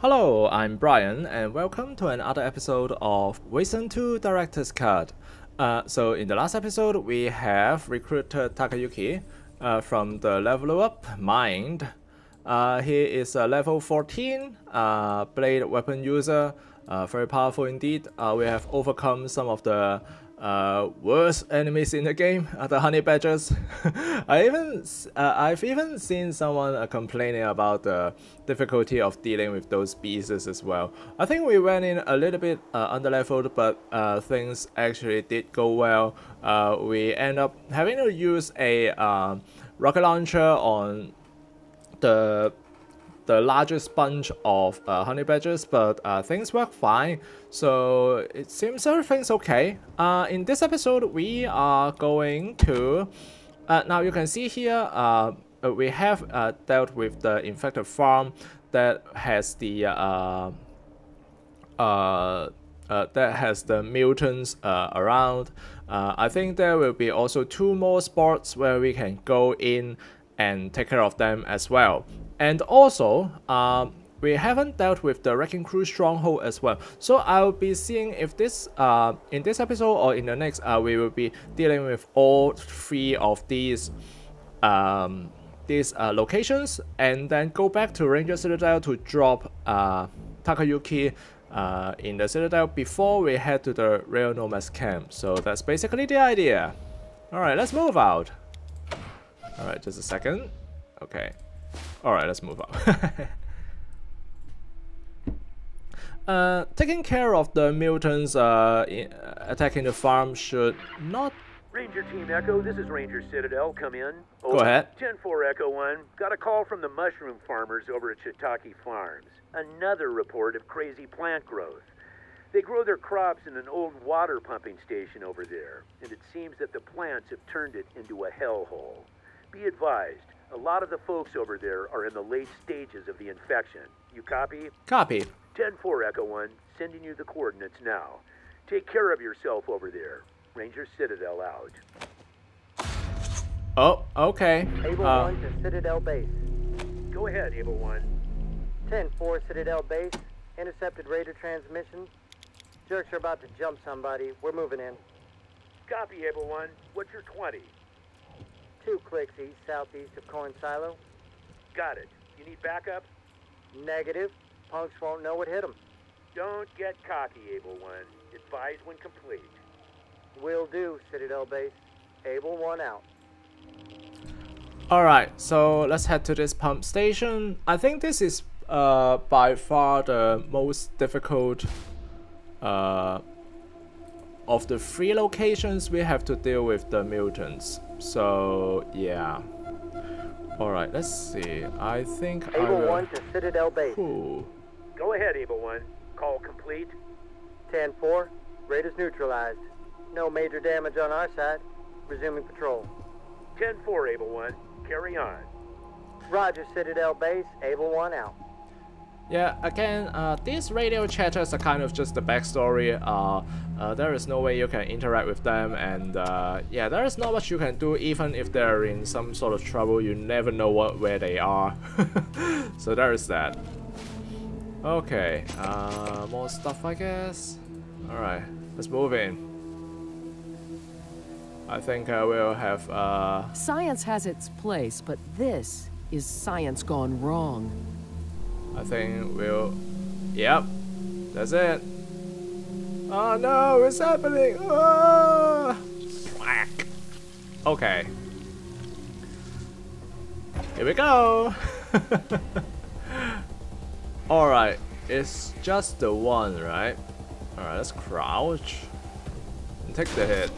Hello, I'm Brian, and welcome to another episode of Wasteland 2 Director's Cut. Uh, so, in the last episode, we have recruited Takayuki uh, from the Level Up Mind. Uh, he is a level 14 uh, blade weapon user, uh, very powerful indeed. Uh, we have overcome some of the uh, worst enemies in the game, are the honey badgers. I even uh, I've even seen someone uh, complaining about the difficulty of dealing with those beasts as well. I think we went in a little bit uh, under leveled, but uh, things actually did go well. Uh, we end up having to use a uh, rocket launcher on the the largest bunch of uh, honey badgers, but uh, things work fine. So it seems everything's okay. Uh, in this episode, we are going to. Uh, now you can see here, uh, we have uh, dealt with the infected farm that has the that has the mutants around. I think there will be also two more spots where we can go in and take care of them as well. And also, um, we haven't dealt with the Wrecking Crew Stronghold as well. So I'll be seeing if this, uh, in this episode or in the next, uh, we will be dealing with all three of these, um, these uh, locations, and then go back to Ranger Citadel to drop uh, Takayuki uh, in the Citadel before we head to the Rail Nomads camp. So that's basically the idea. Alright, let's move out. Alright, just a second. Okay. Alright, let's move on. uh, taking care of the mutants uh, attacking the farm should not. Ranger Team Echo, this is Ranger Citadel. Come in. Go ahead. 10-4 Echo 1. Got a call from the mushroom farmers over at Shiitake Farms. Another report of crazy plant growth. They grow their crops in an old water pumping station over there, and it seems that the plants have turned it into a hellhole. Be advised, a lot of the folks over there are in the late stages of the infection. You copy? Copy. 10-4 Echo 1, sending you the coordinates now. Take care of yourself over there. Ranger Citadel out. Oh, okay. Able Uh, 1 to Citadel Base. Go ahead, Able 1. 10-4 Citadel Base. Intercepted Raider transmission. Jerks are about to jump somebody. We're moving in. Copy, Able 1. What's your 20? Two clicks east, southeast of Corn Silo. Got it. You need backup? Negative. Punks won't know what hit them. Don't get cocky, Able 1. Advise when complete. Will do, Citadel Base. Able 1 out. Alright, so let's head to this pump station. I think this is uh, by far the most difficult uh, of the three locations we have to deal with the mutants. So, yeah. Alright, let's see. I think I Able will... 1 to Citadel Base. Ooh. Go ahead, Able 1. Call complete. 10-4. Raiders neutralized. No major damage on our side. Resuming patrol. 10-4, Able 1. Carry on. Roger, Citadel Base. Able 1 out. Yeah, again, uh, these radio chatters are kind of just the backstory. Uh, uh, there is no way you can interact with them, and uh, yeah, there is not much you can do. Even if they're in some sort of trouble, you never know what where they are. so there is that. Okay, uh, more stuff, I guess. All right, let's move in. I think uh, we'll have. Uh, Science has its place, but this is science gone wrong. I think we'll. Yep, that's it. Oh no, it's happening! Whack. Okay. Here we go! Alright, it's just the one, right? Alright, let's crouch. And take the hit.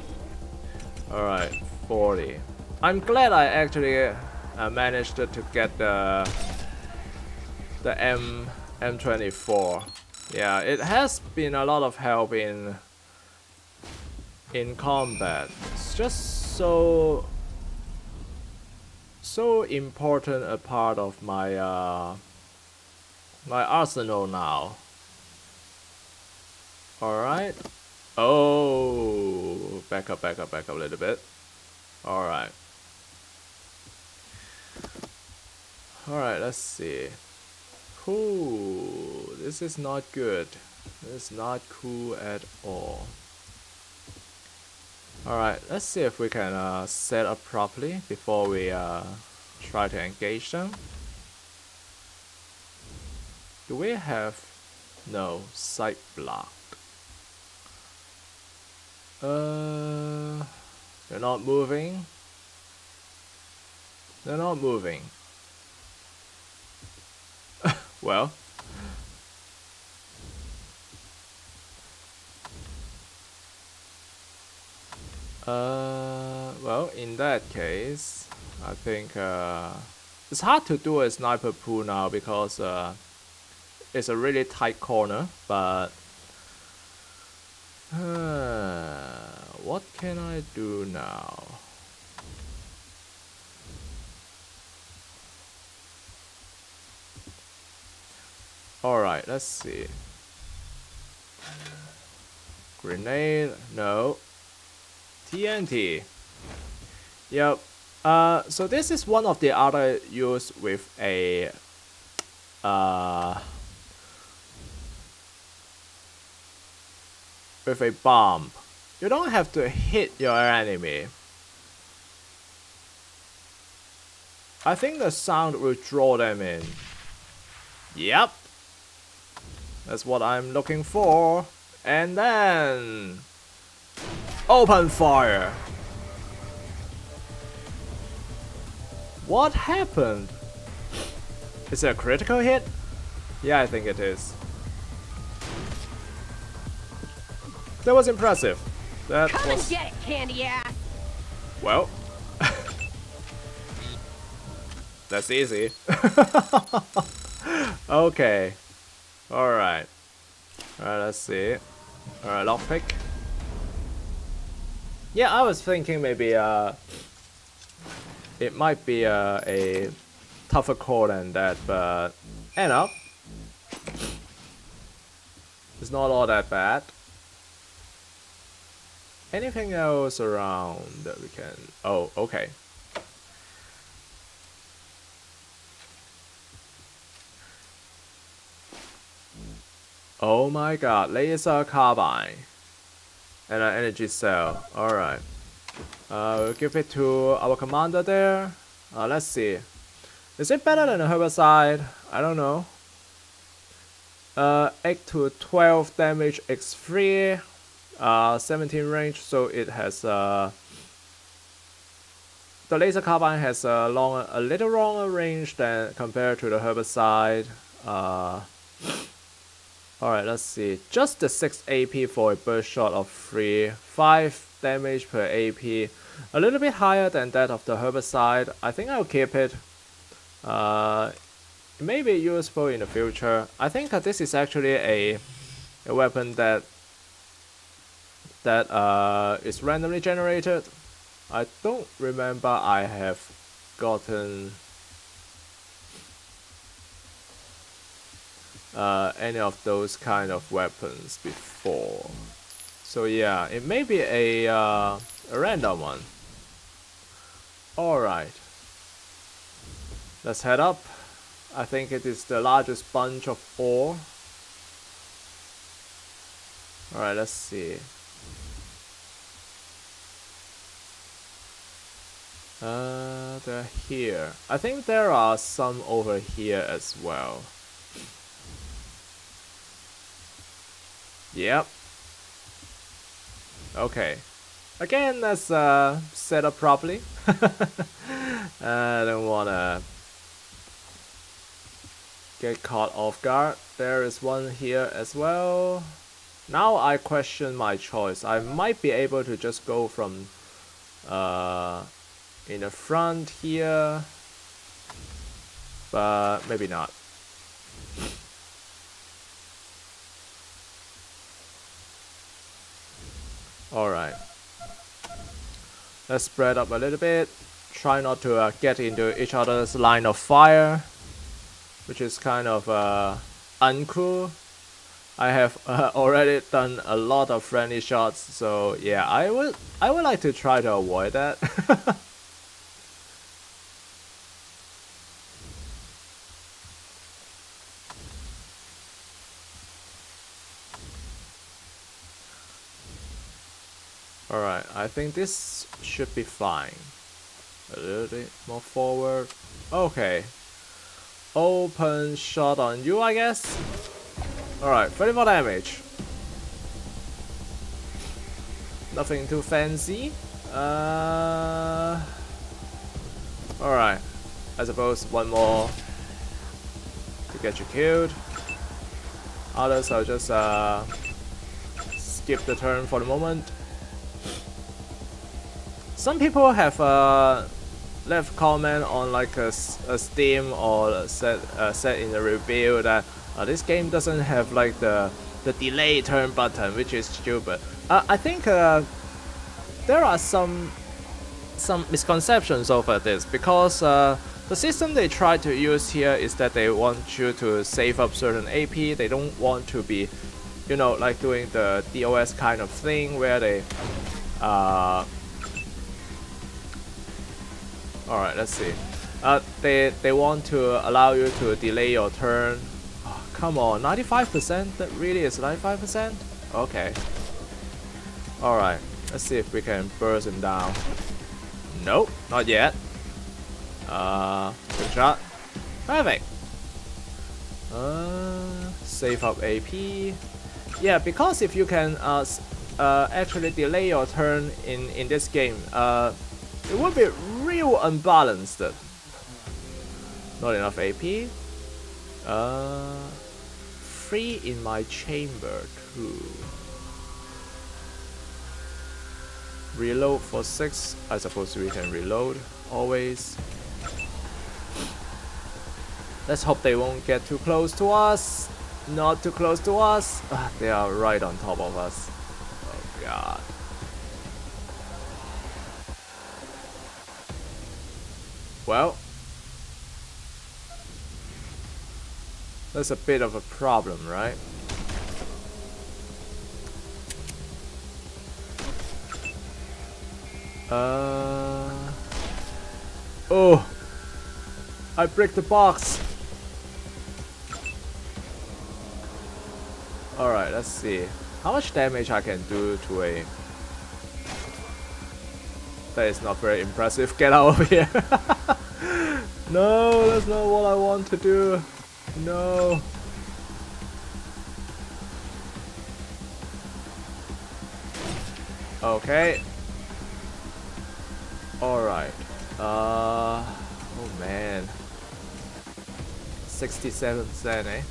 Alright, 40. I'm glad I actually uh, managed to get the the M M24. Yeah, it has been a lot of help in in combat. It's just so so important a part of my uh my arsenal now. Alright. Oh back up, back up, back up a little bit. Alright. Alright, let's see. Ooh, This is not good. This is not cool at all. Alright, let's see if we can uh, set up properly before we uh, try to engage them. Do we have... No, sight blocked. Uh, they're not moving. They're not moving. Well. Uh, well, in that case, I think uh, it's hard to do a sniper pool now because uh, it's a really tight corner, but uh, what can I do now? Alright, let's see. Grenade, no. TNT. Yep. Uh, so this is one of the other use with a uh, with a bomb. You don't have to hit your enemy. I think the sound will draw them in. Yep. That's what I'm looking for. And then... Open fire! What happened? Is it a critical hit? Yeah, I think it is. That was impressive. That Come was... and get it, candy ass! Well. That's easy. okay. Alright. Alright, let's see. Alright, lockpick. Yeah, I was thinking maybe uh it might be uh, a tougher core than that, but end up it's not all that bad. Anything else around that we can... Oh, okay. Oh my god, laser carbine. And an energy cell. Alright. Uh, we'll give it to our commander there. Uh, let's see. Is it better than a herbicide? I don't know. Uh, 8 to 12 damage X3. Uh, 17 range, so it has uh, the laser carbine has a longer, a little longer range than compared to the herbicide. Uh, Alright, let's see. Just the 6 AP for a burst shot of 3, 5 damage per AP. A little bit higher than that of the herbicide. I think I'll keep it. Uh, it may be useful in the future. I think that this is actually a, a weapon that that uh, is randomly generated. I don't remember I have gotten uh, any of those kind of weapons before. So yeah, it may be a, uh, a random one. Alright. Let's head up. I think it is the largest bunch of ore. Alright, let's see. Uh, they're here. I think there are some over here as well. Yep. Okay. Again, let's uh, set up properly. I don't wanna get caught off guard. There is one here as well. Now I question my choice. I might be able to just go from uh, in the front here, but maybe not. Alright. Let's spread up a little bit. Try not to uh, get into each other's line of fire, which is kind of uh, uncool. I have uh, already done a lot of friendly shots, so yeah, I would I would like to try to avoid that. Alright, I think this should be fine. A little bit more forward. Okay. Open shot on you, I guess. Alright, 34 damage. Nothing too fancy. Uh. Alright. I suppose one more to get you killed. Others I'll just uh, skip the turn for the moment. Some people have uh, left comment on like a, a Steam or said uh, said in the review that uh, this game doesn't have like the the delay turn button, which is stupid. Uh, I think uh, there are some some misconceptions over this because uh, the system they try to use here is that they want you to save up certain AP. They don't want to be, you know, like doing the DOS kind of thing where they. Uh, all right, let's see. Uh, they they want to allow you to delay your turn. Oh, come on, 95%? That really is 95%? Okay. All right, let's see if we can burst him down. Nope, not yet. Uh, good shot. Perfect. Uh, save up AP. Yeah, because if you can uh, uh, actually delay your turn in, in this game, uh, it would be real unbalanced. Not enough AP. Uh, free in my chamber too. Reload for 6. I suppose we can reload always. Let's hope they won't get too close to us. Not too close to us. Uh, they are right on top of us. Oh god. Well. That's a bit of a problem, right? Uh. Oh. I break the box. Alright, let's see. How much damage I can do to a... That is not very impressive. Get out of here. no, that's not what I want to do. No. Okay. Alright. Uh, oh man. 67 cent, eh?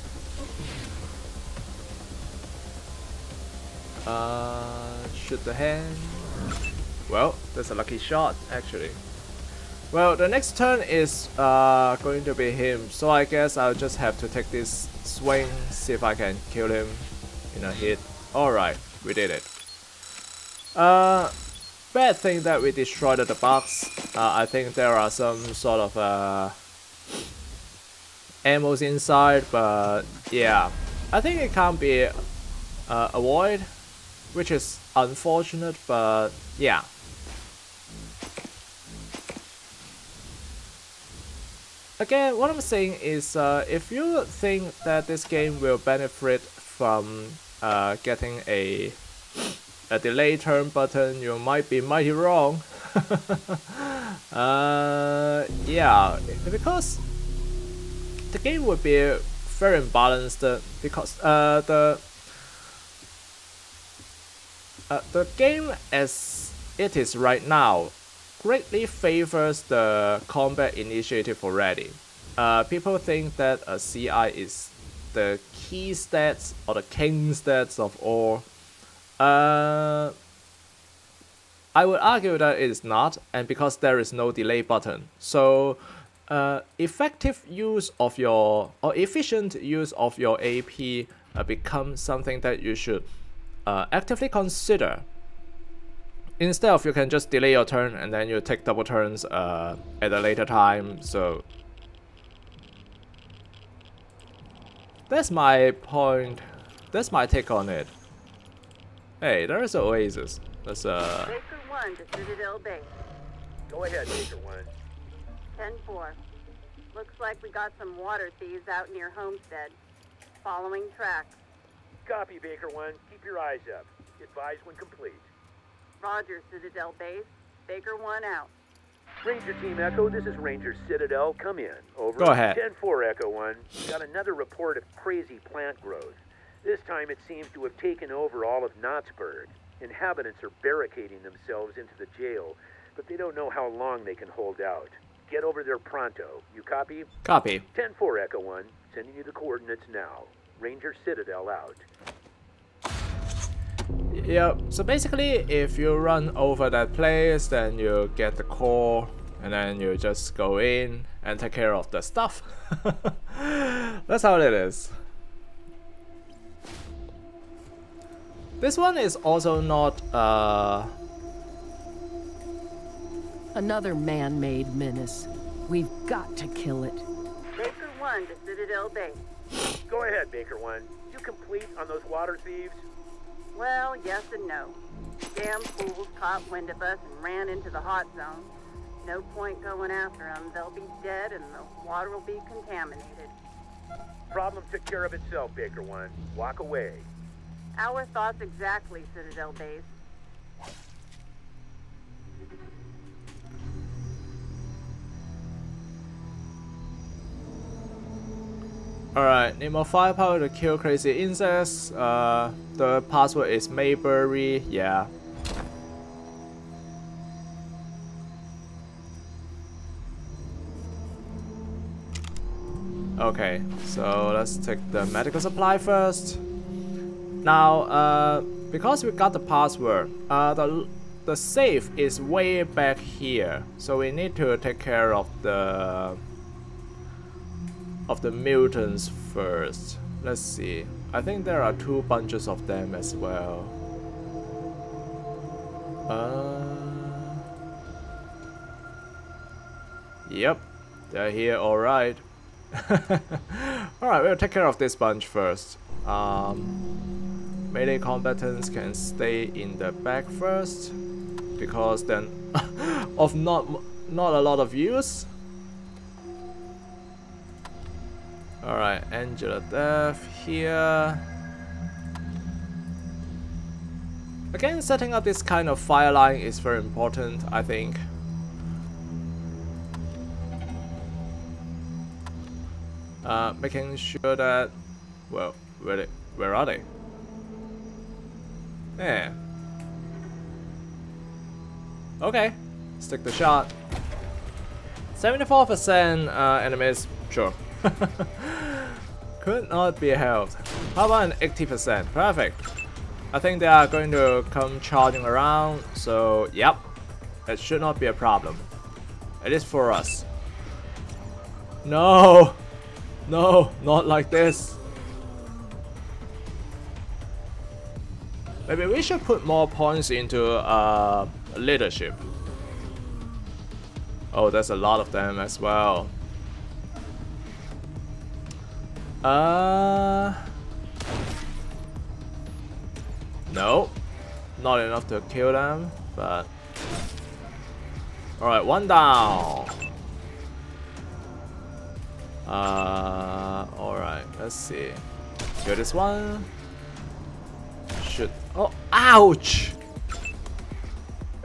Uh, shoot the hand. Well, that's a lucky shot, actually. Well, the next turn is uh, going to be him, so I guess I'll just have to take this swing, see if I can kill him in a hit. Alright, we did it. Uh, bad thing that we destroyed the box. Uh, I think there are some sort of uh, ammos inside, but yeah, I think it can't be uh, avoided, which is unfortunate, but yeah. Again, what I'm saying is, uh, if you think that this game will benefit from uh, getting a a delay turn button, you might be mighty wrong. uh, yeah, because the game would be very imbalanced because uh, the uh, the game as it is right now greatly favors the combat initiative already. Uh, people think that a CI is the key stats or the king stats of all uh, I would argue that it is not, and because there is no delay button. So, uh, effective use of your or efficient use of your AP uh, becomes something that you should uh, actively consider. Instead of you can just delay your turn and then you take double turns uh, at a later time. So that's my point. That's my take on it. Hey, there's an oasis. That's uh. Baker 1 to Citadel Base. Go ahead, Baker 1. 10-4. Looks like we got some water thieves out near Homestead. Following tracks. Copy, Baker 1. Keep your eyes up. Advise when complete. Roger, Citadel Base. Baker 1 out. Ranger Team Echo, this is Ranger Citadel. Come in. Over. Go ahead. 10-4 Echo 1. Got another report of crazy plant growth. This time it seems to have taken over all of Knott'sburg. Inhabitants are barricading themselves into the jail, but they don't know how long they can hold out. Get over there pronto. You copy? Copy. 10-4 Echo 1. Sending you the coordinates now. Ranger Citadel out. Yep, so basically if you run over that place, then you get the core, and then you just go in and take care of the stuff. That's how it is. This one is also not, uh... Another man-made menace. We've got to kill it. Baker 1 to Citadel Base. Go ahead, Baker 1. You complete on those water thieves? Well, yes and no. Damn fools caught wind of us and ran into the hot zone. No point going after them. They'll be dead and the water will be contaminated. Problem took care of itself, Baker 1. Walk away. Our thoughts exactly, Citadel Base. Alright, need more firepower to kill crazy insects. Uh, the password is Mayberry, yeah. Okay, so let's take the medical supply first. Now, uh, because we got the password, uh, the the safe is way back here, so we need to take care of the of the mutants first. Let's see. I think there are two bunches of them as well. Uh, yep, they're here. All right. all right, we'll take care of this bunch first. Um, melee combatants can stay in the back first because then of not not a lot of use. Alright, Angela Deth here. Again, setting up this kind of fire line is very important, I think. Uh, making sure that, well, where, they, where are they? Yeah. Okay, stick the shot. 74% uh, enemies, sure. Could not be helped. How about an 80%? Perfect. I think they are going to come charging around, so yep. It should not be a problem. It is for us. No! No, not like this. Maybe we should put more points into uh, leadership. Oh, there's a lot of them as well. Uh... No. Not enough to kill them, but... Alright, one down. Uh, alright, let's see. Kill this one. Shoot. Oh, ouch!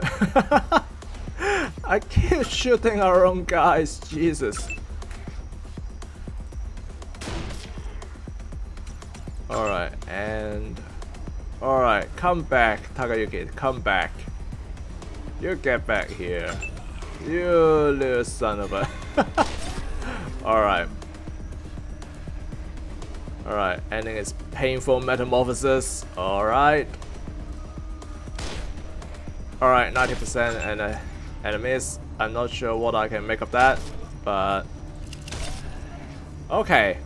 I keep shooting our own guys, Jesus. Come back, Takayuki, come back. You get back here. You little son of a... Alright. Alright, ending its painful metamorphosis. Alright. Alright, 90% and a, and a miss. I'm not sure what I can make of that, but... Okay.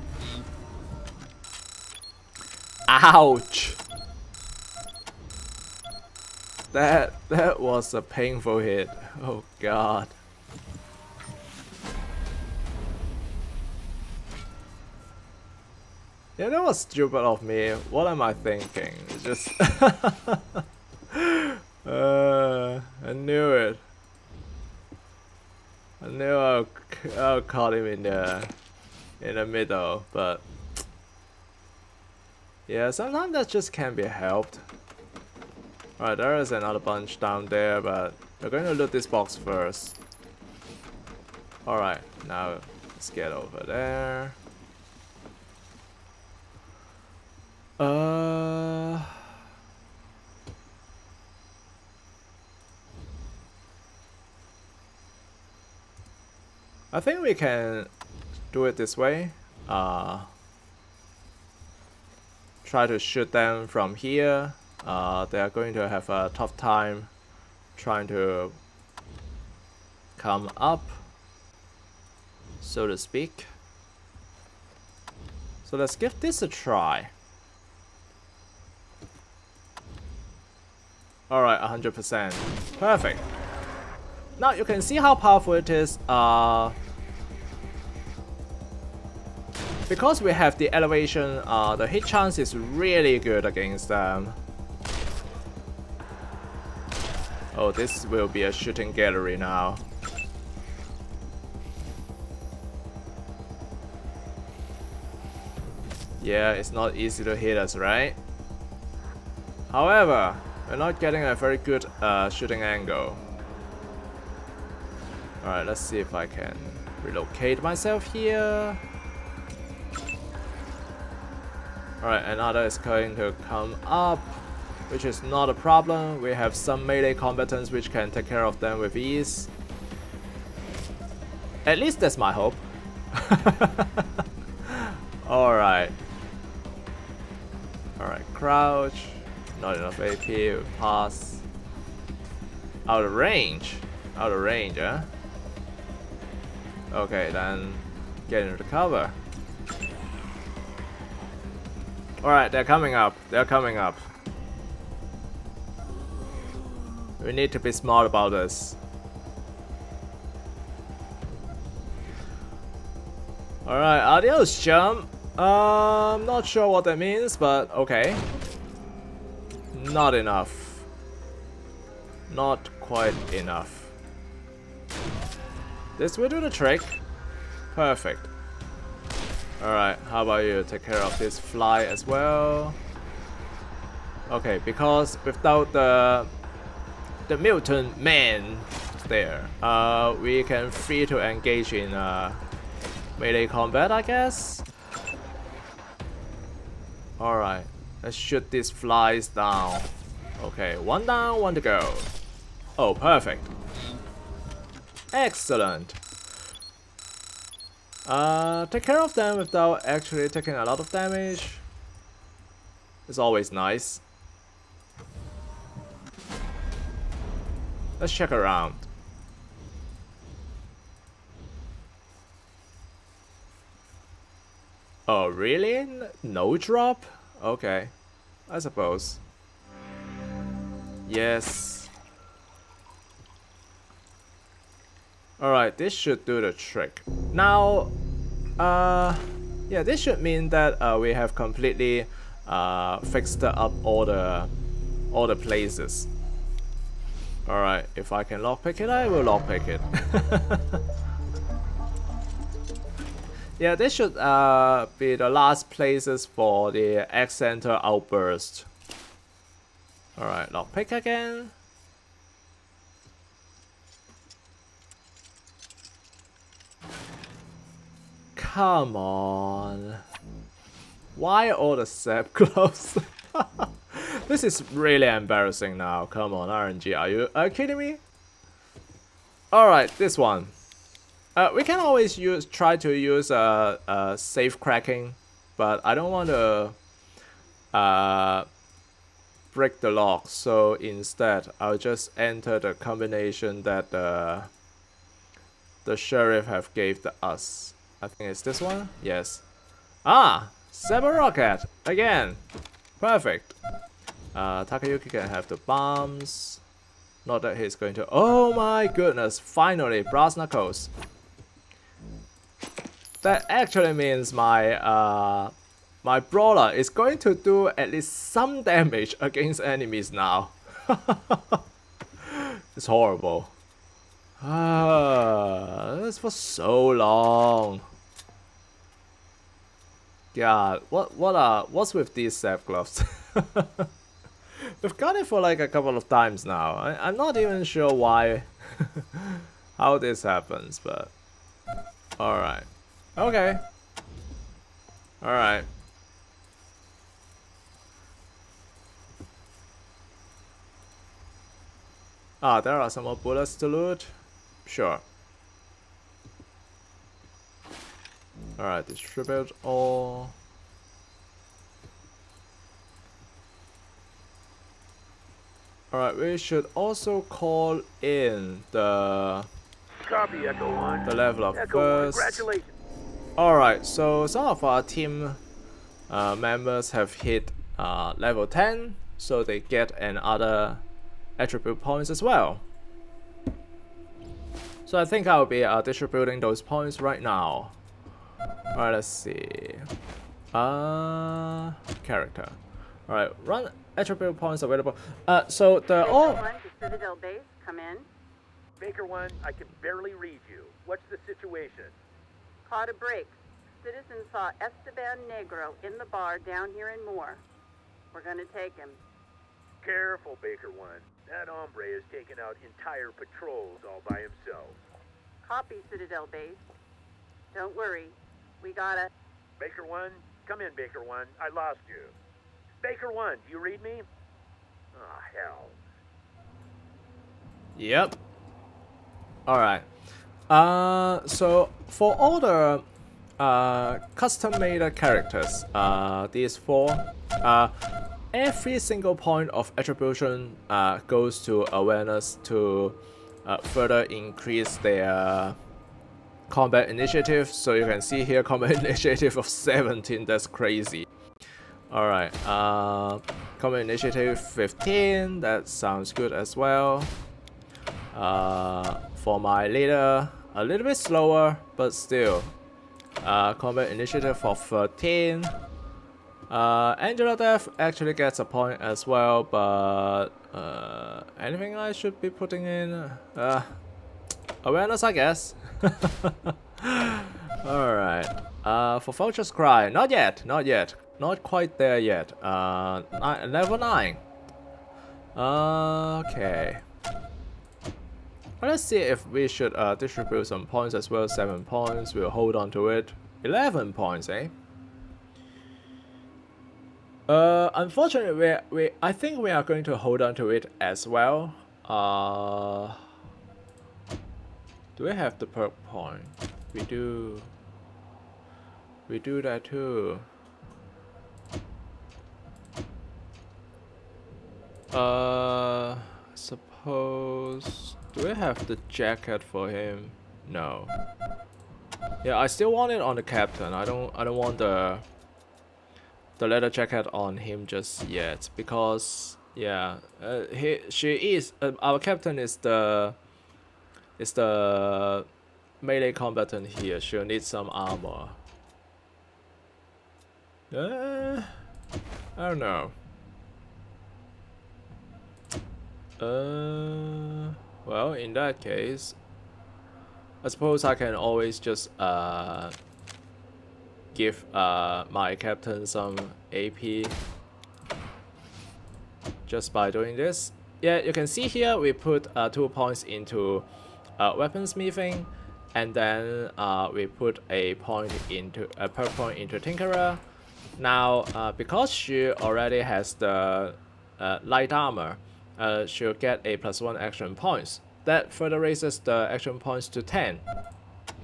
Ouch! That, that was a painful hit. Oh god. Yeah, that was stupid of me. What am I thinking? It's just... uh, I knew it. I knew I'll, I'll caught him in the, in the middle, but... Yeah, sometimes that just can't be helped. Alright, there is another bunch down there, but we're going to loot this box first. Alright, now let's get over there. Uh... I think we can do it this way. Uh, try to shoot them from here. Uh, they are going to have a tough time trying to come up, so to speak. So let's give this a try. Alright, 100%. Perfect. Now you can see how powerful it is. Uh, because we have the elevation, uh, the hit chance is really good against them. Oh, this will be a shooting gallery now. Yeah, it's not easy to hit us, right? However, we're not getting a very good uh, shooting angle. Alright, let's see if I can relocate myself here. Alright, another is going to come up, which is not a problem. We have some melee combatants which can take care of them with ease. At least that's my hope. Alright. Alright, crouch. Not enough AP, pass. Out of range. Out of range, huh? Okay, then get into the cover. Alright, they're coming up. They're coming up. We need to be smart about this. Alright, adios jump. Uh, I'm not sure what that means, but okay. Not enough. Not quite enough. This will do the trick. Perfect. Alright, how about you take care of this fly as well? Okay, because without the the mutant man there, uh, we can free to engage in uh, melee combat, I guess. Alright, let's shoot these flies down. Okay, one down, one to go. Oh, perfect. Excellent. Uh, take care of them without actually taking a lot of damage. It's always nice. Let's check around. Oh, really? No drop? Okay. I suppose. Yes. Alright, this should do the trick. Now, uh, yeah, this should mean that uh, we have completely uh, fixed up all the all the places. Alright, if I can lockpick it, I will lockpick it. yeah, this should uh, be the last places for the Ag Center outburst. Alright, lockpick again. Come on. Why all the SAP gloves? this is really embarrassing now. Come on, RNG. Are you, you kidding me? Alright, this one. Uh, we can always use try to use uh, uh, safe cracking, but I don't want to uh, break the lock. So instead, I'll just enter the combination that uh, the sheriff have gave to us. I think it's this one? Yes. Ah! Saber Rocket! Again! Perfect. Uh, Takayuki can have the bombs. Not that he's going to... Oh my goodness! Finally, Brass Knuckles. That actually means my, uh, my brawler is going to do at least some damage against enemies now. it's horrible. Ah, this for so long. God, what what are what's with these SAP gloves? We've got it for like a couple of times now. I, I'm not even sure why, how this happens, but alright. Okay. Alright. Ah, there are some more bullets to loot. Sure. Alright, distribute all. Alright, we should also call in the Copy, Echo 1. the level of Echo 1, first. congratulations. Alright, so some of our team uh, members have hit uh, level 10, so they get another attribute points as well. So I think I'll be uh, distributing those points right now. Alright, let's see. Uh, character. Alright, run attribute points available. Uh, so the Baker all. 1 to Citadel Base, come in. Baker 1, I can barely read you. What's the situation? Caught a break. Citizens saw Esteban Negro in the bar down here in Moore. We're gonna take him. Careful, Baker 1. That hombre has taken out entire patrols all by himself. Copy, Citadel Base. Don't worry. We gotta... Baker 1, come in, Baker 1. I lost you. Baker 1, do you read me? Ah, hell. Yep. Alright. Uh, so for all the uh, custom-made characters, uh, these four, uh, every single point of attribution uh, goes to awareness to uh, further increase their combat initiative. So you can see here combat initiative of 17, that's crazy. Alright, uh, combat initiative 15, that sounds good as well. Uh, for my leader, a little bit slower, but still. Uh, combat initiative for 13. Uh, Angela Deth actually gets a point as well, but uh, anything I should be putting in? Uh, awareness, I guess. Alright. Uh, for Vulture's Cry, not yet, not yet. Not quite there yet. Uh, ni level 9. Okay. Well, let's see if we should uh, distribute some points as well. 7 points, we'll hold on to it. 11 points, eh? Uh, unfortunately, we, we I think we are going to hold on to it as well. Uh, do we have the perk point? We do. We do that too. Uh, suppose. Do we have the jacket for him? No. Yeah, I still want it on the captain. I don't. I don't want the the leather jacket on him just yet because yeah, uh, he she is uh, our captain is the is the melee combatant here. She'll need some armor. Uh, I don't know. Uh, well, in that case, I suppose I can always just uh give uh my captain some AP just by doing this. Yeah, you can see here we put uh, two points into uh, weaponsmithing, and then uh, we put a point into a per point into tinkerer. Now, uh, because she already has the uh, light armor, uh, she'll get a plus one action points. That further raises the action points to 10.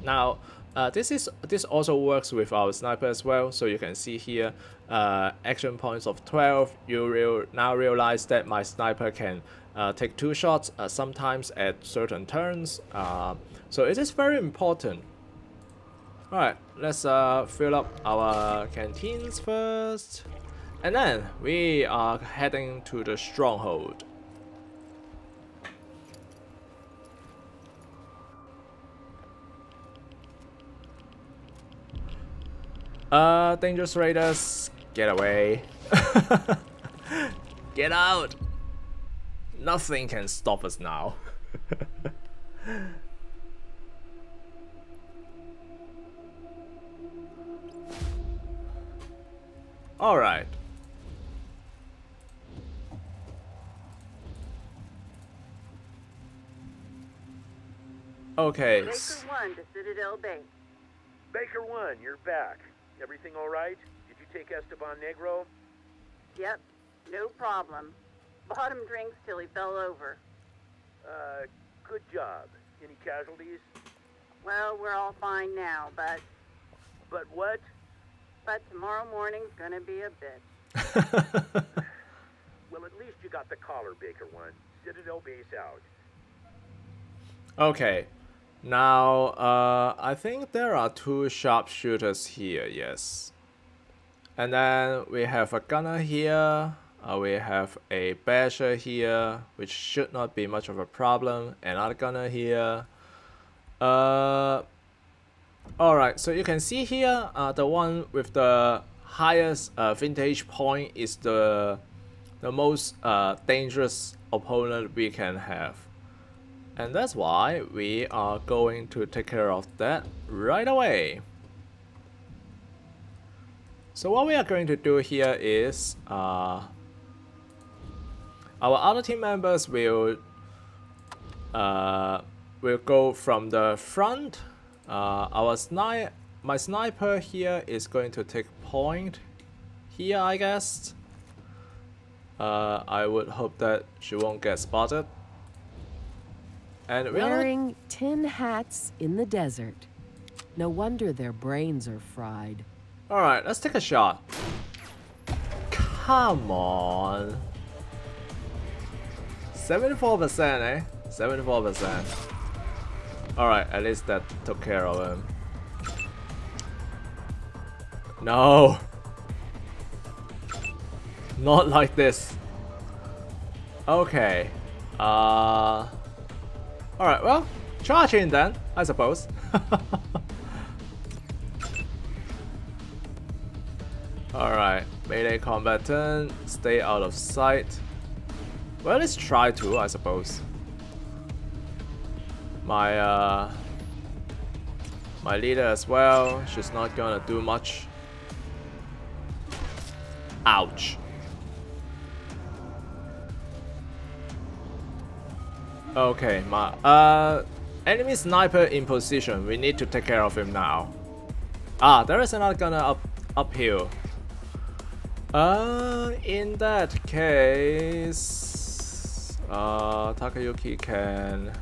Now, uh, this is this also works with our sniper as well. So you can see here, uh, action points of 12. You will now realize that my sniper can uh, take two shots uh, sometimes at certain turns. Uh, so it is very important. Alright, let's uh, fill up our canteens first. And then we are heading to the stronghold. Uh, dangerous raiders, get away. get out! Nothing can stop us now. Alright. Okay. Baker 1 to Citadel Base. Baker 1, you're back. Everything all right? Did you take Esteban Negro? Yep, no problem. Bought him drinks till he fell over. Uh, good job. Any casualties? Well, we're all fine now, but But what? but tomorrow morning's gonna be a bitch. Well, at least you got the collar, Baker 1. Citadel base out. okay. Now, uh, I think there are two sharpshooters here, yes. And then we have a gunner here. Uh, we have a basher here, which should not be much of a problem. Another gunner here. Uh, Alright, so you can see here, uh, the one with the highest uh, vintage point is the the most uh, dangerous opponent we can have. And that's why we are going to take care of that right away. So what we are going to do here is uh, our other team members will uh, will go from the front. Uh, our sni my sniper here is going to take point here, I guess. Uh, I would hope that she won't get spotted. And we are Wearing tin hats in the desert. No wonder their brains are fried. Alright, let's take a shot. Come on. 74%, eh? 74%. Alright, at least that took care of him. No! Not like this. Okay. Uh. Alright, well, charge in then, I suppose. Alright, melee combatant, stay out of sight. Well, let's try to, I suppose. My, uh... My leader as well, she's not gonna do much. Ouch. Okay, my, uh... Enemy sniper in position, we need to take care of him now. Ah, there is another gunner up, uphill. Uh, in that case, uh, Takayuki can.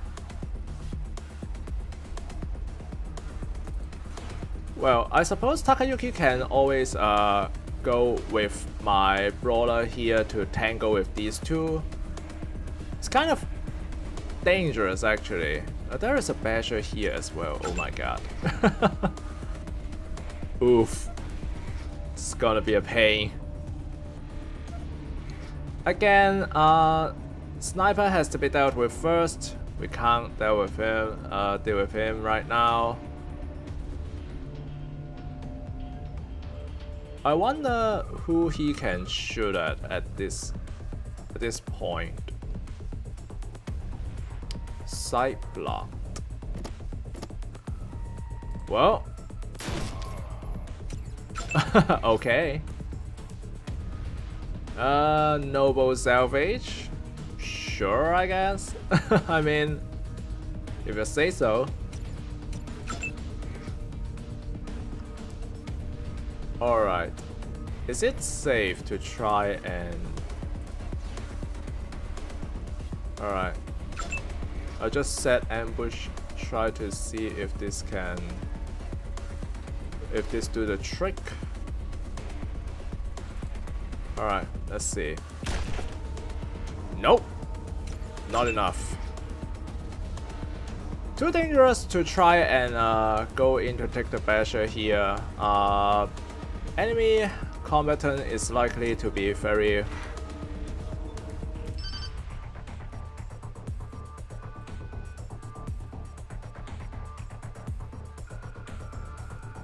Well, I suppose Takayuki can always uh go with my brawler here to tangle with these two. It's kind of dangerous actually. Uh, there is a basher here as well. Oh my god. Oof. It's gonna be a pain. Again, uh, Sniper has to be dealt with first. We can't deal with him, uh, deal with him right now. I wonder who he can shoot at at this at this point. Sight blocked. Well. okay. Uh, noble salvage? Sure, I guess. I mean, if you say so. Alright. Is it safe to try and... Alright. I'll just set ambush, try to see if this can... If this do the trick. Alright, let's see. Nope. Not enough. Too dangerous to try and uh, go in to take the basher here. Uh, enemy combatant is likely to be very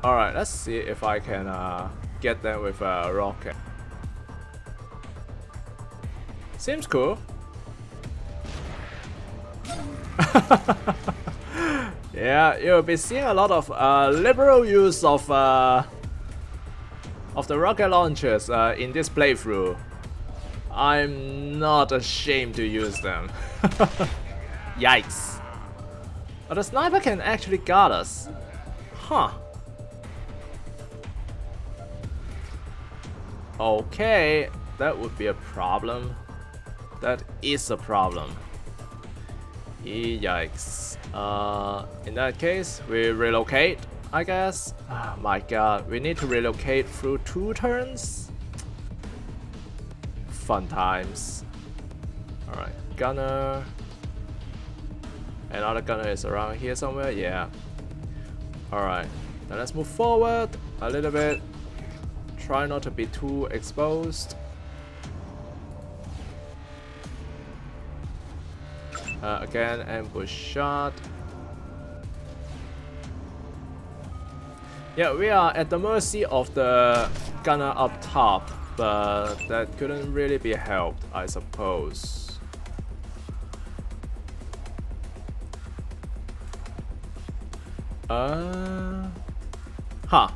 Alright, let's see if I can uh, get them with a rocket. Seems cool. yeah, you'll be seeing a lot of uh, liberal use of uh, of the rocket launchers uh, in this playthrough. I'm not ashamed to use them. Yikes. Oh, the sniper can actually guard us. Huh. Okay, that would be a problem. That is a problem. Yikes. Uh, in that case, we relocate, I guess. Oh my god, we need to relocate through two turns? Fun times. Alright, gunner. Another gunner is around here somewhere, yeah. Alright, now let's move forward a little bit. Try not to be too exposed. Uh, again, ambush shot. Yeah, we are at the mercy of the gunner up top, but that couldn't really be helped, I suppose. Uh, huh.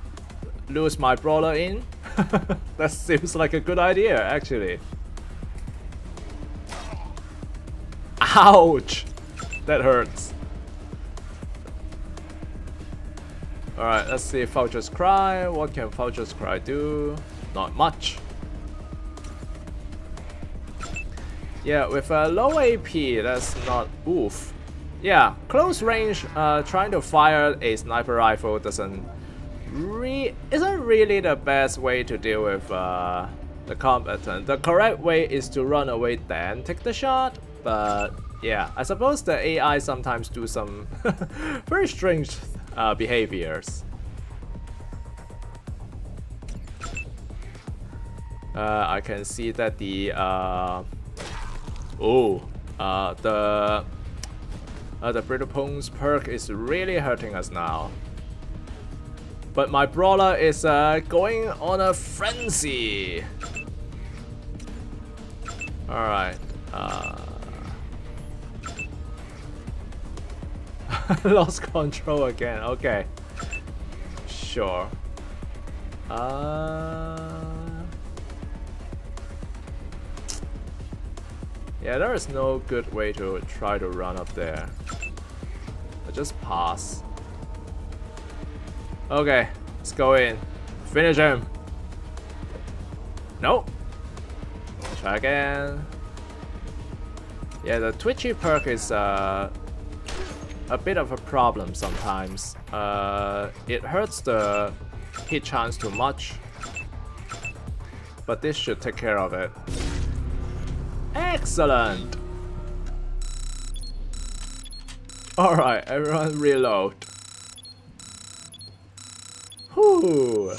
Lose my brawler in? that seems like a good idea, actually. Ouch! That hurts. Alright, let's see Vulture's Cry. What can Vulture's Cry do? Not much. Yeah, with a low AP, that's not oof. Yeah, close range, uh, trying to fire a sniper rifle doesn't re isn't really the best way to deal with uh, the combatant. The correct way is to run away then take the shot, but yeah, I suppose the AI sometimes do some very strange uh, behaviors. Uh, I can see that the uh, oh uh, the uh, the Brittle perk is really hurting us now. But my brawler is uh, going on a frenzy. Alright. Uh... Lost control again. Okay. Sure. Uh... Yeah, there is no good way to try to run up there. I just pass. Okay, let's go in. Finish him. Nope. Try again. Yeah, the twitchy perk is uh, a bit of a problem sometimes. Uh, it hurts the hit chance too much. But this should take care of it. Excellent! Alright, everyone reload. Whew.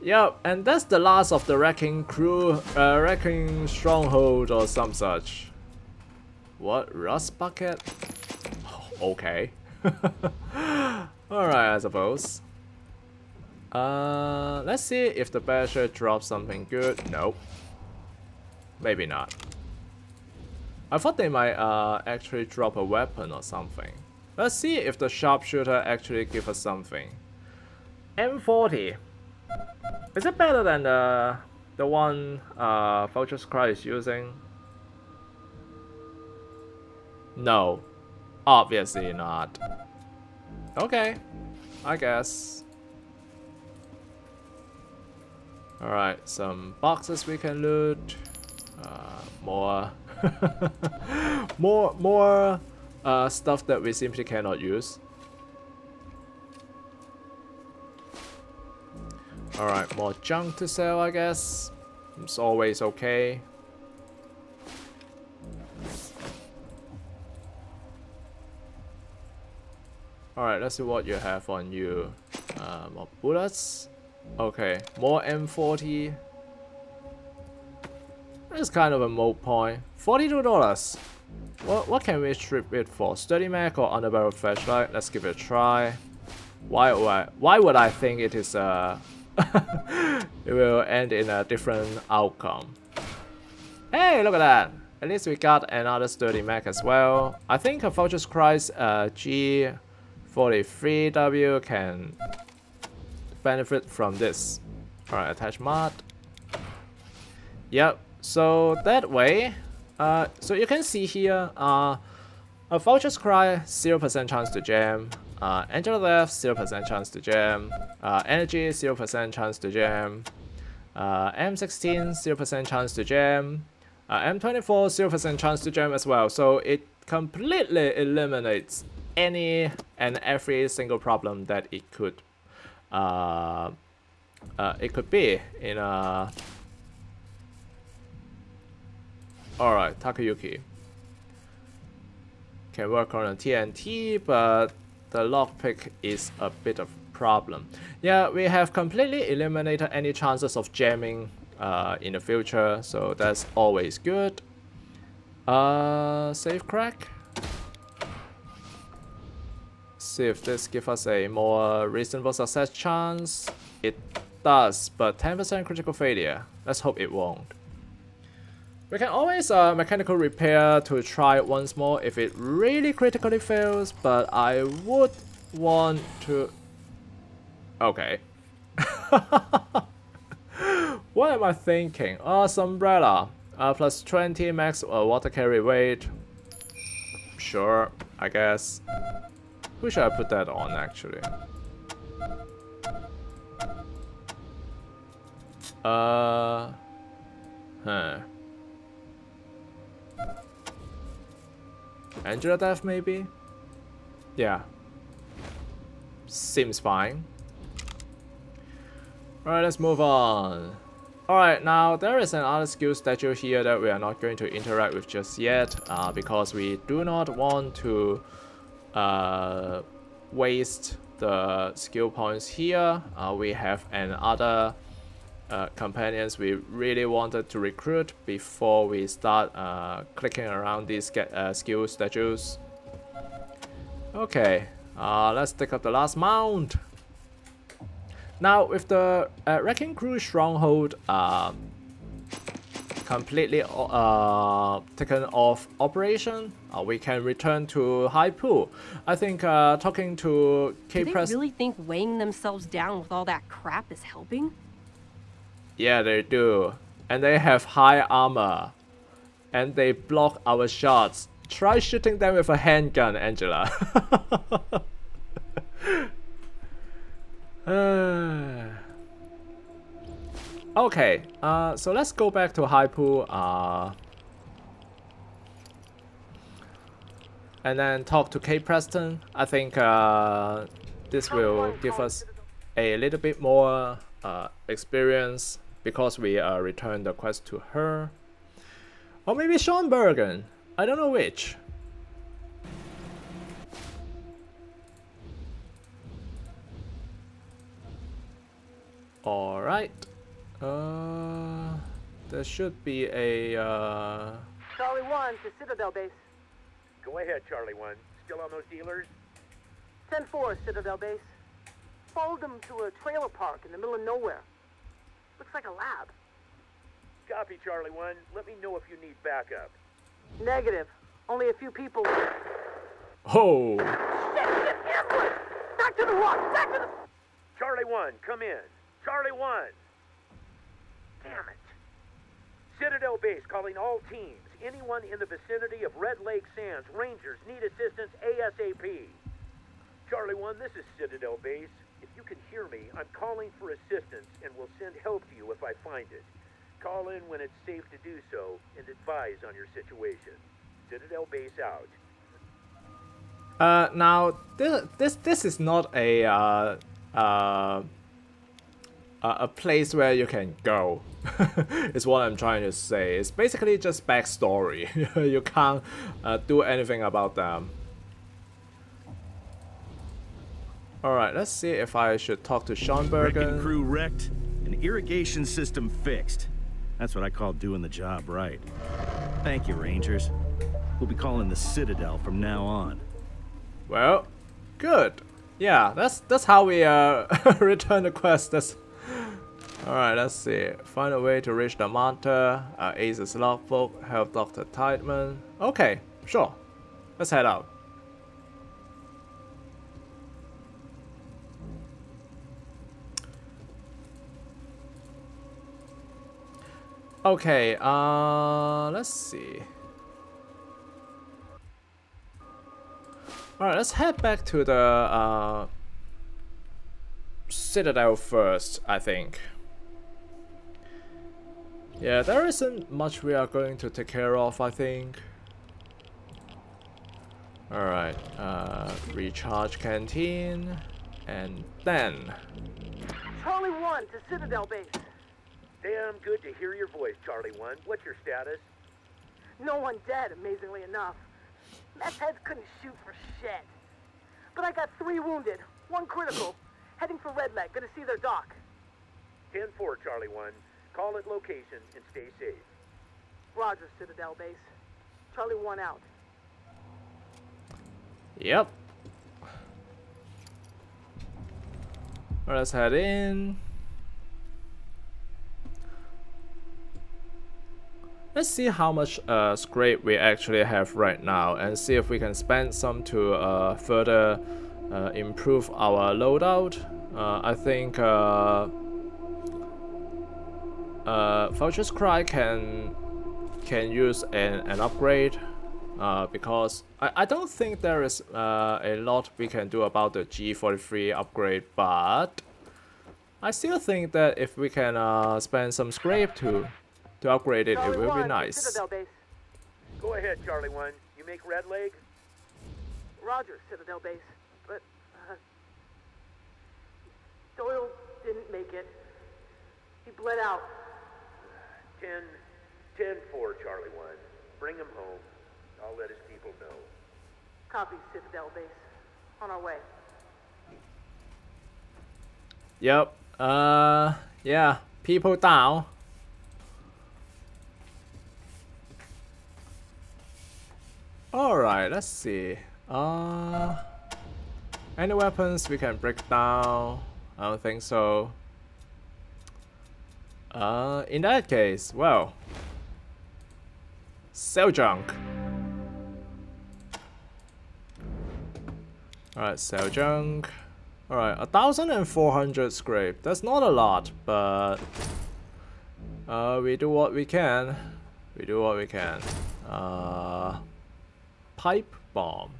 Yep, and that's the last of the Wrecking Crew, uh, Wrecking Stronghold or some such. What? Rust Bucket? okay. Alright, I suppose. Uh, let's see if the Basher drops something good. Nope. Maybe not. I thought they might uh, actually drop a weapon or something. Let's see if the sharpshooter actually give us something. M40. Is it better than the the one uh, Vulture's Cry is using? No. Obviously not. Okay. I guess. Alright, some boxes we can loot. Uh, more more more uh, stuff that we simply cannot use. Alright, more junk to sell, I guess. It's always okay. Alright, let's see what you have on you. Uh, more bullets. Okay, more M40. It's kind of a moot point. $42. What, what can we strip it for? Sturdy Mag or underbarrel flashlight? Let's give it a try. Why would I, why would I think it is uh it will end in a different outcome? Hey, look at that! At least we got another sturdy Mag as well. I think a Vulture's Cry's uh, G43W can benefit from this. Alright, attach mod. Yep, so that way uh, so you can see here, uh, A Vulture's Cry, 0% chance to jam. Uh, Deth, 0% chance to jam. Uh, Energy, 0% chance to jam. Uh, M16, 0% chance to jam. Uh, M24, 0% chance to jam as well. So it completely eliminates any and every single problem that it could uh, uh, it could be in a alright Takayuki can work on a TNT, but the lockpick is a bit of a problem. Yeah, we have completely eliminated any chances of jamming uh, in the future, so that's always good. Uh, save crack. See if this gives us a more reasonable success chance. It does, but 10% critical failure. Let's hope it won't. We can always uh, mechanical repair to try once more if it really critically fails, but I would want to... Okay. what am I thinking? Oh, umbrella. Uh, plus 20 max uh, water carry weight. Sure, I guess. Who should I put that on actually? Uh... Huh. Angela Deth maybe? Yeah. Seems fine. Alright, let's move on. Alright, now there is another skill statue here that we are not going to interact with just yet uh, because we do not want to uh, waste the skill points here. Uh, we have another uh, companions we really wanted to recruit before we start uh, clicking around these get, uh, skill statues. Okay, uh, let's take up the last mount. Now with the uh, Wrecking Crew Stronghold um, completely uh, taken off operation, uh, we can return to High Pool. I think uh, talking to K-Press... Do they really think weighing themselves down with all that crap is helping? Yeah, they do. And they have high armor. And they block our shots. Try shooting them with a handgun, Angela. okay, uh, so let's go back to Highpool. Uh, and then talk to Kate Preston. I think uh, this will give us a little bit more uh, experience because we uh, returned the quest to her. Or maybe Sean Bergen. I don't know which. Alright. Uh, there should be a... Uh... Charlie 1 to Citadel Base. Go ahead, Charlie 1. Still on those dealers? 10-4, Citadel Base. Fold them to a trailer park in the middle of nowhere. Looks like a lab. Copy, Charlie 1. Let me know if you need backup. Negative. Only a few people. Oh! Shit, shit, ambush! Back to the rock! Back to the... Charlie 1, come in. Charlie 1! Damn it. Citadel Base calling all teams. Anyone in the vicinity of Red Lake Sands, Rangers, need assistance ASAP. Charlie 1, this is Citadel Base. If you can hear me, I'm calling for assistance and will send help to you if I find it. Call in when it's safe to do so and advise on your situation. Citadel Base out. Uh, now this this this is not a uh, uh, a place where you can go. is what I'm trying to say. It's basically just backstory. you can't uh, do anything about them. Alright, let's see if I should talk to Sean Bergen. Crew wrecked, an irrigation system fixed. That's what I call doing the job right. Thank you, Rangers. We'll be calling the Citadel from now on. Well, good. Yeah, that's that's how we uh, return the quest. That's Alright, let's see. Find a way to reach the Manta, uh, Ace's logbook, help Dr. Tiedemann. Okay, sure. Let's head out. Okay, uh, let's see. Alright, let's head back to the uh, Citadel first, I think. Yeah, there isn't much we are going to take care of, I think. Alright, uh, recharge canteen, and then... Charlie 1 to Citadel Base. Damn good to hear your voice, Charlie 1. What's your status? No one dead, amazingly enough. Meth heads couldn't shoot for shit. But I got three wounded, one critical. Heading for Red Leg, gonna see their doc. 10-4, Charlie 1. Call it location and stay safe. Roger, Citadel Base. Charlie 1 out. Yep. Let's head in. Let's see how much uh, scrape we actually have right now and see if we can spend some to uh, further uh, improve our loadout. Uh, I think uh, uh, Cry can can use an, an upgrade uh, because I, I don't think there is a lot we can do about the G43 upgrade, but I still think that if we can spend some scrape to to upgrade it, Charlie it will 1 be nice. Go ahead, Charlie 1. You make Red Leg? Roger, Citadel Base. But, uh, Doyle didn't make it. He bled out. Ten, ten four, Charlie 1. Bring him home. I'll let his people know. Copy, Citadel Base. On our way. Yep. Uh, yeah. People down. Alright, let's see. Uh, any weapons we can break down? I don't think so. Uh, in that case, well, sell junk. Alright, sell junk. Alright, a thousand and four hundred scrape. That's not a lot, but uh, we do what we can. We do what we can. Uh, pipe bomb.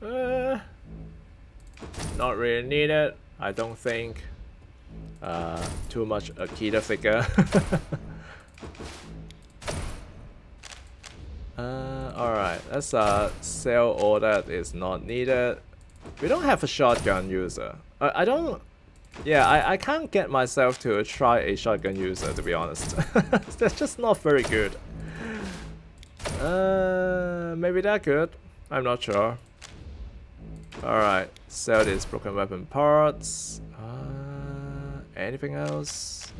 Uh, not really needed. I don't think. Uh, too much Akita figure. Uh, alright, let's uh, sell all that is not needed. We don't have a shotgun user. I, I don't... Yeah, I, I can't get myself to try a shotgun user, to be honest. That's just not very good. Uh, maybe that good? I'm not sure. Alright, sell these broken weapon parts. Uh, anything else?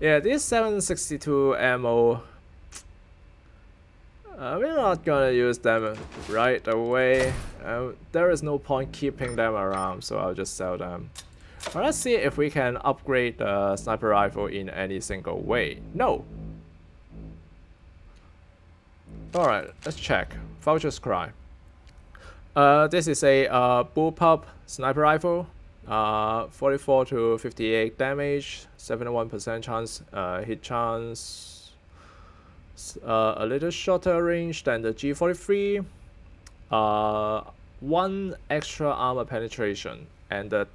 Yeah, this 762 ammo, uh, we're not gonna use them right away. Uh, there is no point keeping them around, so I'll just sell them. Let's see if we can upgrade the sniper rifle in any single way. No! Alright, let's check. Vulture's Cry. Uh, this is a uh, bullpup sniper rifle. Uh, 44 to 58 damage, 71% chance uh, hit chance, uh, a little shorter range than the G43, uh, one extra armor penetration, and the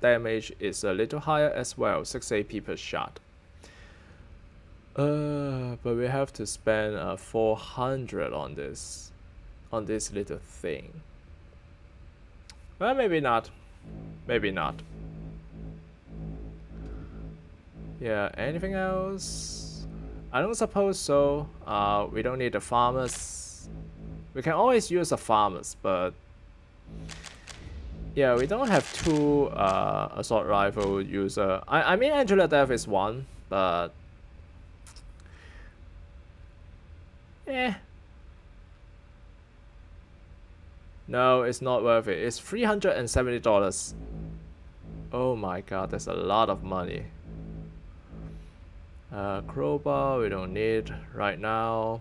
damage is a little higher as well, 6 AP per shot. Uh, but we have to spend uh, 400 on this, on this little thing. Well, maybe not. Maybe not. Yeah, anything else? I don't suppose so. Uh, we don't need the farmers. We can always use the farmers, but yeah, we don't have two uh, assault rifle user. I I mean Angela Deth is one, but eh. No, it's not worth it. It's three hundred and seventy dollars. Oh my god, that's a lot of money. Uh, crowbar we don't need right now.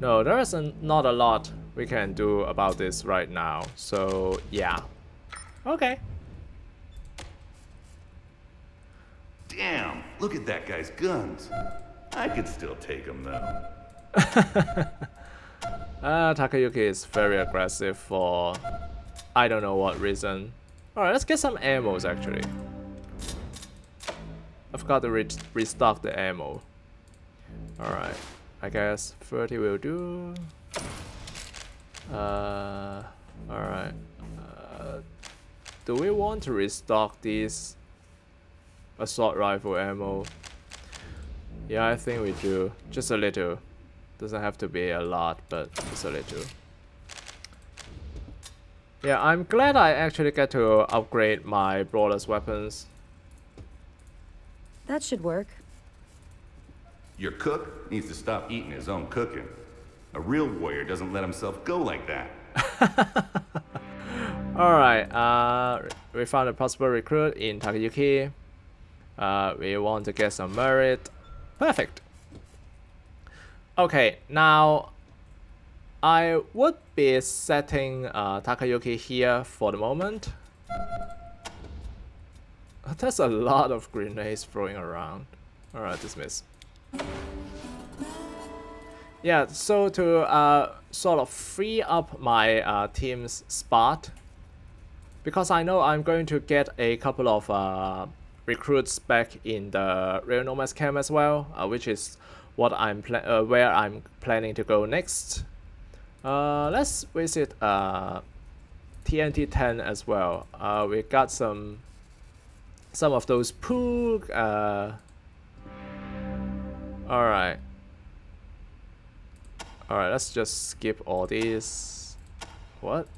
No, there is a, not a lot we can do about this right now. So yeah, okay. Damn, look at that guy's guns. I could still take him though. uh, Takayuki is very aggressive for I don't know what reason. Alright, let's get some ammos actually. I forgot to re restock the ammo. Alright, I guess 30 will do. Uh, Alright. Uh, do we want to restock these assault rifle ammo? Yeah, I think we do. Just a little. Doesn't have to be a lot, but just a little. Yeah, I'm glad I actually get to upgrade my brawler's weapons. That should work. Your cook needs to stop eating his own cooking. A real warrior doesn't let himself go like that. Alright, uh, we found a possible recruit in Takayuki. Uh, we want to get some merit. Perfect. Okay, now I would be setting uh, Takayuki here for the moment. There's a lot of grenades throwing around. Alright, dismiss. Yeah, so to uh, sort of free up my uh, team's spot, because I know I'm going to get a couple of uh, recruits back in the Rail Nomads camp as well, uh, which is what I'm uh, where I'm planning to go next. Uh, let's visit TNT 10 as well. We got some some of those pool. All right. All right. Let's just skip all these. What?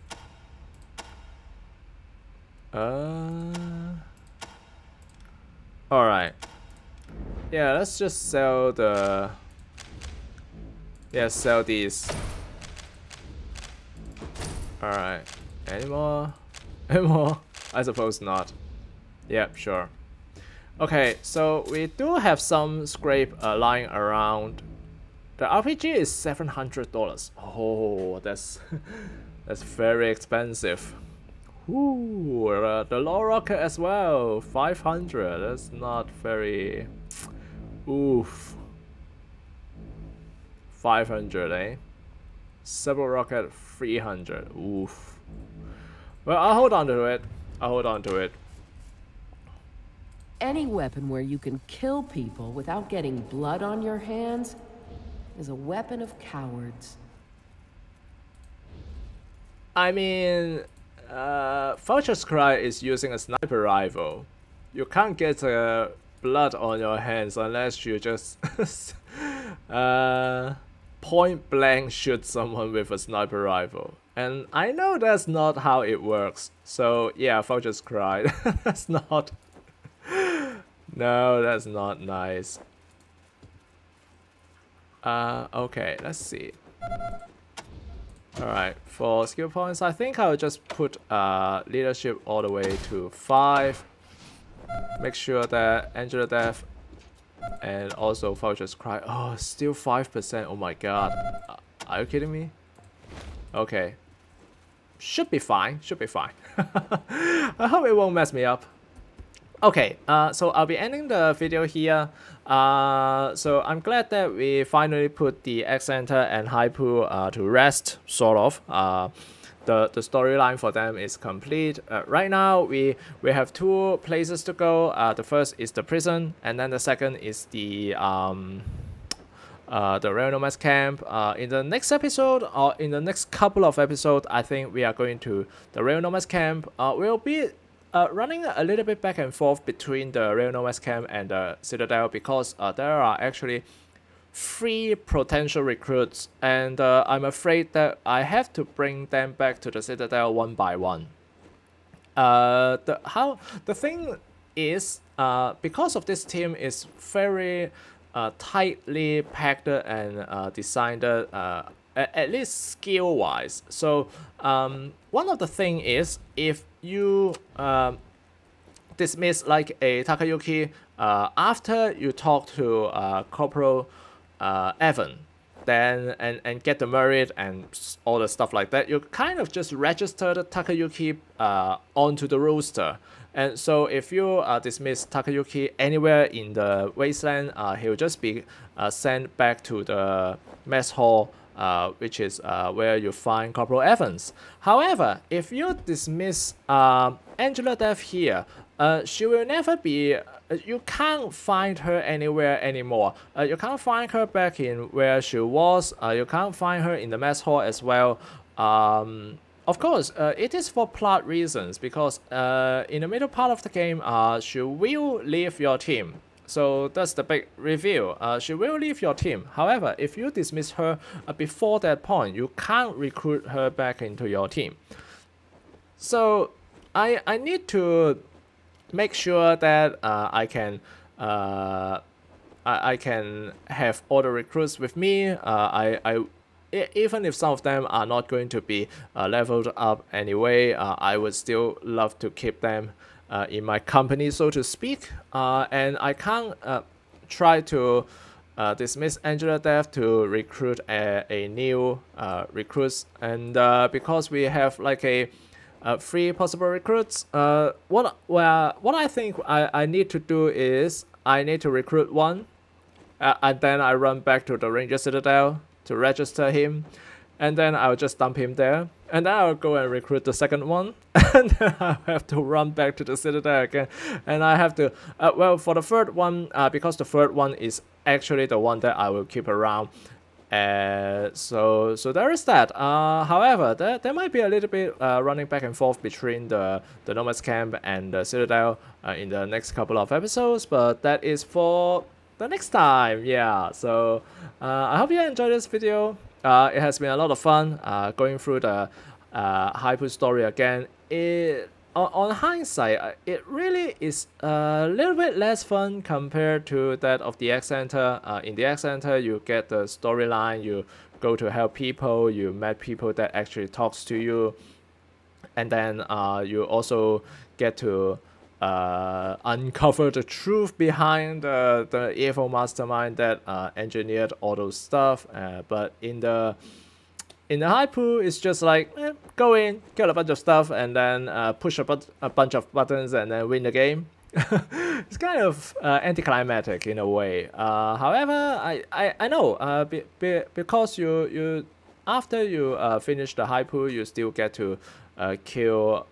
Uh. All right. Yeah. Let's just sell the. Yeah. Sell these. All right. Any more? Any more? I suppose not. Yep, sure. Okay, so we do have some scrape uh, lying around. The RPG is seven hundred dollars. Oh, that's that's very expensive. Ooh, uh, the law rocket as well, five hundred. That's not very. Oof. Five hundred, eh? Several rocket, three hundred. Oof. Well, I'll hold on to it. I'll hold on to it. Any weapon where you can kill people without getting blood on your hands is a weapon of cowards. I mean, uh, Vulture's Cry is using a sniper rifle. You can't get uh, blood on your hands unless you just uh, point blank shoot someone with a sniper rifle. And I know that's not how it works. So yeah, Vulture's Cry. that's not no, that's not nice. Uh, okay, let's see. Alright, for skill points, I think I'll just put uh, leadership all the way to 5. Make sure that Angela Deth and also Vulture's Cry. Oh, still 5%. Oh my god. Are you kidding me? Okay. Should be fine. Should be fine. I hope it won't mess me up. Okay, uh, so I'll be ending the video here. Uh, so I'm glad that we finally put the Ag Center and Highpool uh, to rest, sort of. Uh, the the storyline for them is complete. Uh, right now, we we have two places to go. Uh, the first is the prison, and then the second is the um, uh, the Rail Nomads camp. Uh, in the next episode, or in the next couple of episodes, I think we are going to the Rail Nomads camp. Uh, we'll be uh, running a little bit back and forth between the Rail Nomads camp and the Citadel because uh, there are actually three potential recruits and uh, I'm afraid that I have to bring them back to the Citadel one by one. Uh, the how the thing is uh, because of this team is very uh, tightly packed and uh, designed uh, at, least skill wise. So um, one of the thing is if you um, dismiss like a Takayuki uh, after you talk to uh, Corporal uh, Evan, then and, and get the merit and all the stuff like that, you kind of just register the Takayuki uh, onto the roster. And so if you uh, dismiss Takayuki anywhere in the wasteland, uh, he'll just be uh, sent back to the mess hall, uh, which is uh, where you find Corporal Evans. However, if you dismiss uh, Angela Deth here, uh, she will never be uh, you can't find her anywhere anymore. Uh, you can't find her back in where she was. Uh, you can't find her in the mess hall as well. Um, of course uh, it is for plot reasons because uh, in the middle part of the game uh, she will leave your team so that's the big reveal. Uh, she will leave your team. However, if you dismiss her uh, before that point, you can't recruit her back into your team. So I I need to make sure that uh, I can uh, I, I can have all the recruits with me. Uh, I, I even if some of them are not going to be uh, leveled up anyway, uh, I would still love to keep them uh, in my company, so to speak. Uh, and I can't uh, try to uh, dismiss Angela Deth to recruit a, a new uh, recruits. And uh, because we have like a three possible recruits. What well, what I think I, I need to do is I need to recruit one, and then I run back to the Ranger Citadel to register him, and then I'll just dump him there, and I'll go and recruit the second one, and then I have to run back to the Citadel again, and I have to uh, well for the third one uh, because the third one is actually the one that I will keep around uh, so so there is that. Uh, however, there, there might be a little bit uh, running back and forth between the the Nomads camp and the Citadel uh, in the next couple of episodes, but that is for the next time. Yeah. So uh, I hope you enjoyed this video. Uh, it has been a lot of fun uh, going through the uh, Highpool story again. It on, on hindsight, uh, it really is a little bit less fun compared to that of the Ag Center. Uh, in the Ag Center, you get the storyline, you go to help people, you met people that actually talks to you, and then uh, you also get to uh, uncover the truth behind the, the evil mastermind that uh, engineered all those stuff. Uh, but in the in the Highpool, it's just like eh, go in, kill a bunch of stuff, and then uh, push a, bu- a bunch of buttons and then win the game. it's kind of uh, anticlimactic in a way. Uh, however, I, I, I know uh, be, be, because you you after you uh, finish the Highpool, you still get to uh, kill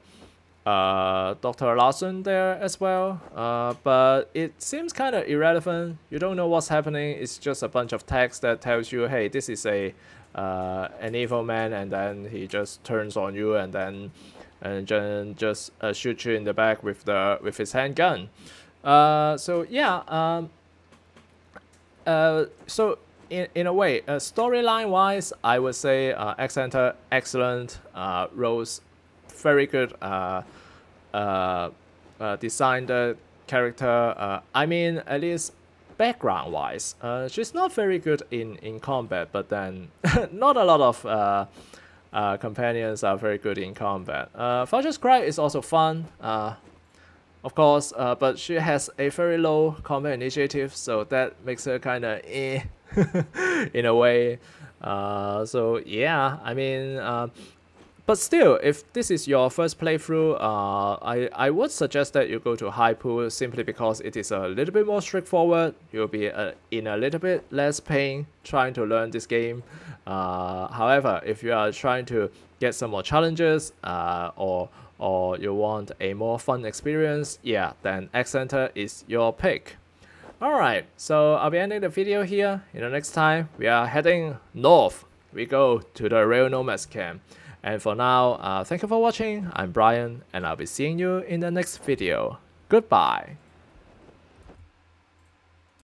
uh, Dr. Larson there as well. Uh, but it seems kind of irrelevant. You don't know what's happening. It's just a bunch of text that tells you, hey, this is a uh, an evil man, and then he just turns on you, and then and then just uh, shoot you in the back with the with his handgun. Uh, so yeah. Um, uh, so in, in a way, uh, storyline wise, I would say uh, X excellent. Uh, Rose very good. Uh, uh, uh, designed character. Uh, I mean, at least background wise, uh, she's not very good in, in combat, but then not a lot of uh, uh, companions are very good in combat. Uh, Vulture's Cry is also fun, uh, of course, uh, but she has a very low combat initiative, so that makes her kind of eh in a way. Uh, so yeah, I mean, uh, but still, if this is your first playthrough, uh, I, I would suggest that you go to Highpool simply because it is a little bit more straightforward. You'll be uh, in a little bit less pain trying to learn this game. Uh, however, if you are trying to get some more challenges uh, or or you want a more fun experience, yeah, then Ag Center is your pick. Alright, so I'll be ending the video here. In the next time, we are heading north. We go to the Rail Nomads camp. And for now, uh, thank you for watching. I'm Brian, and I'll be seeing you in the next video. Goodbye.